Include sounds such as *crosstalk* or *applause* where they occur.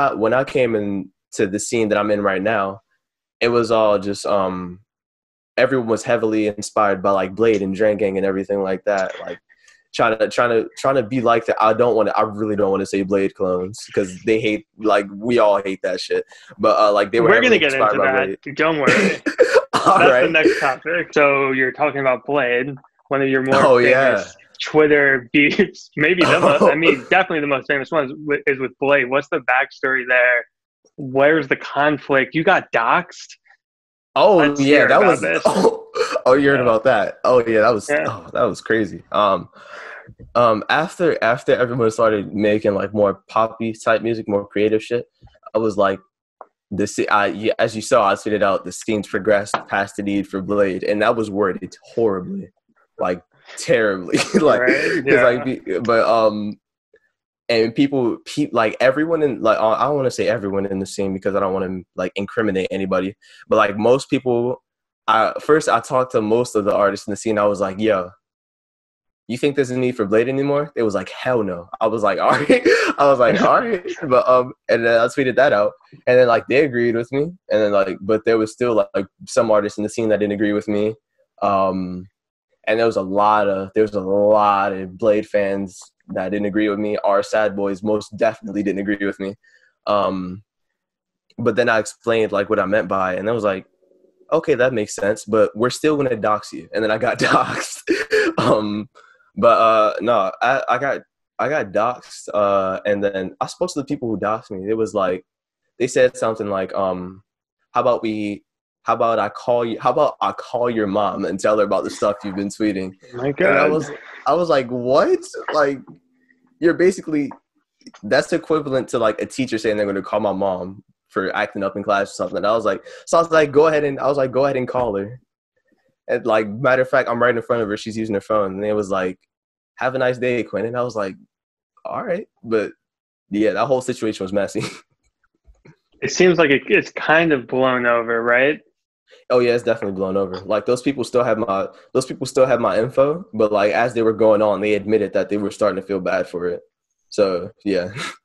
I when I came into the scene that I'm in right now, it was all just um everyone was heavily inspired by like Bladee and Drain Gang and everything like that. Like trying to trying to trying to be like that. I don't want to. I really don't want to say Bladee clones because they hate like we all hate that shit. But uh, like they were. We're gonna get into that. Bladee. Don't worry. *laughs* That's right. the next topic. So you're talking about Bladee, one of your more oh, famous yeah. Twitter beefs. *laughs* Maybe the most. I mean, definitely the most famous one is, is with Bladee. What's the backstory there? Where's the conflict? You got doxxed. Oh Let's yeah, that was. Oh, *laughs* oh, you heard Yeah. about that? Oh yeah, that was. Yeah. Oh, that was crazy. Um, um, after after everyone started making like more poppy type music, more creative shit, I was like, this. I yeah, as you saw, I tweeted out the scenes progressed past the need for Bladee, and that was worded horribly, like terribly, *laughs* like Right, yeah. like, but um. And people, pe- like everyone in, like I don't want to say everyone in the scene because I don't want to like incriminate anybody, but like most people I first I talked to most of the artists in the scene. I was like, "Yo, you think there's a need for Bladee anymore?" It was like, "Hell no." I was like, *laughs* "All right." I was like, "All right," but um, and then I tweeted that out, and then like they agreed with me, and then like, but there was still like some artists in the scene that didn't agree with me, um, and there was a lot of there was a lot of Bladee fans that didn't agree with me. Our sad boys most definitely didn't agree with me, um, but then I explained like what I meant by, it, and I was like okay, that makes sense, but we're still gonna dox you. And then I got *laughs* doxxed. um, but uh, no, I, I got I got doxxed. Uh, and then I spoke to the people who doxed me. It was like they said something like, um, "How about we? How about I call you? How about I call your mom and tell her about the stuff you've been tweeting?" Oh *laughs* my And I was I was like, "What? Like, you're basically." That's equivalent to like a teacher saying they're going to call my mom for acting up in class or something. And I was like, so I was like, go ahead and I was like, go ahead and call her. And like, matter of fact, I'm right in front of her. She's using her phone, and it was like, have a nice day, Quinn. And I was like, all right, but yeah, that whole situation was messy. *laughs* It seems like it, it's kind of blown over, right? Oh yeah, it's definitely blown over. Like those people still have my those people still have my info, but like as they were going on, they admitted that they were starting to feel bad for it. So yeah, *laughs*